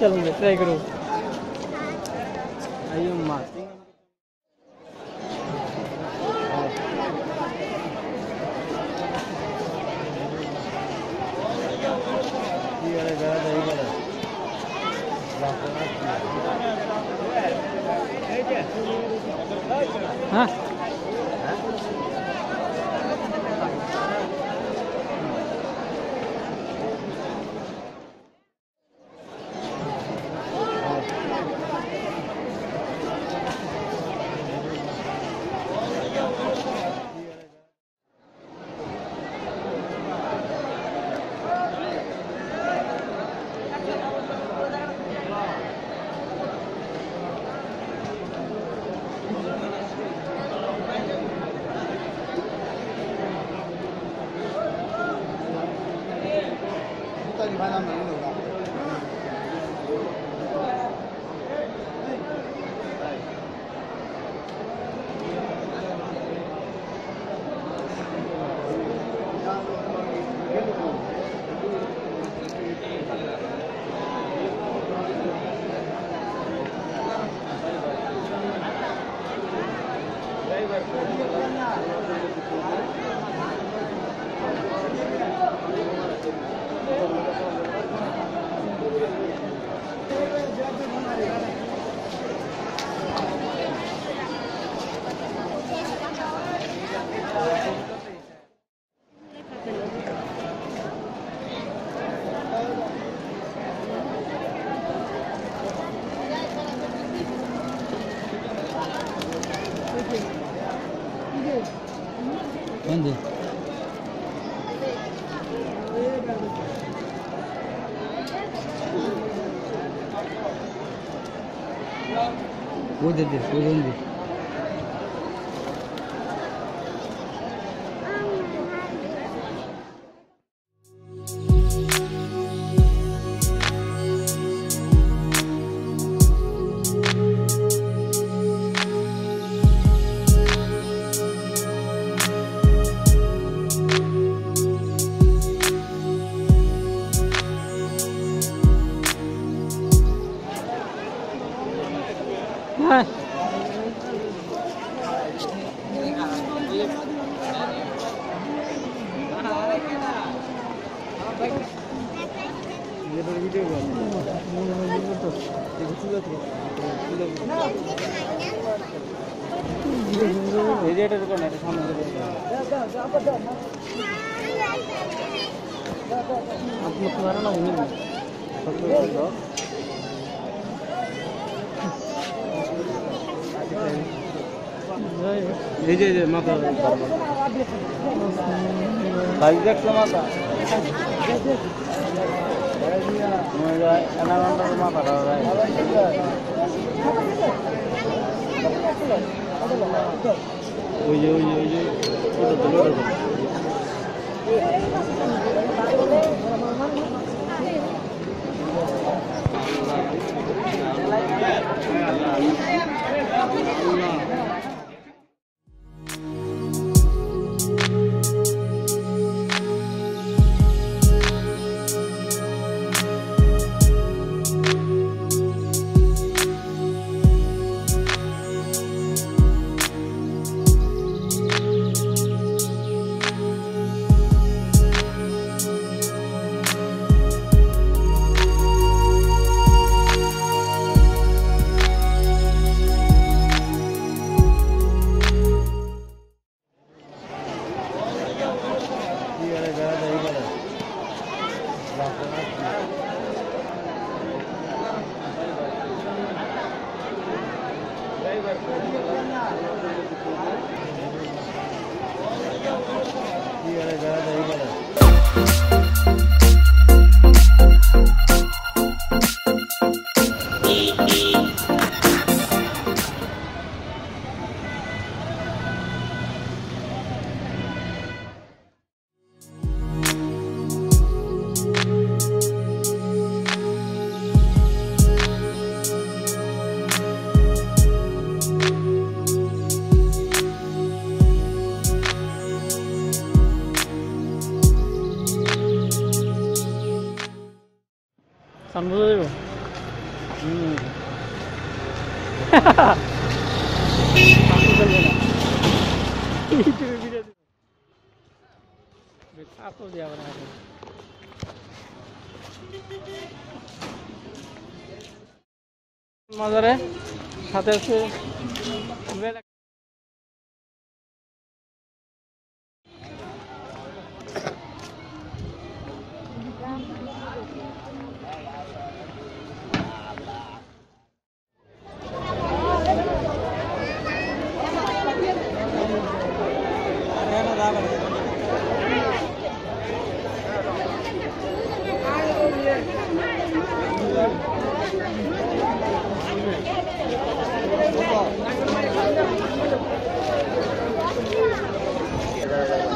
चलूँगे try करूँगा हाँ huh? 这里判断没有了。within this, did this. 아무튼 말하나 오늘 바꿔서 এই যে মাথা ভাই দেখছো মাথা ওই যে ওই যে ওই যে ওটা তো ওটা Allah ये गड़ा दही बड़ा মাজারে সাথে আছে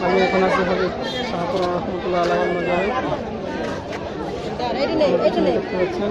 আমি এখন আছি হবি শাহপুর রহমতুল্লাহ মাজারে দেখতে পাচ্ছেন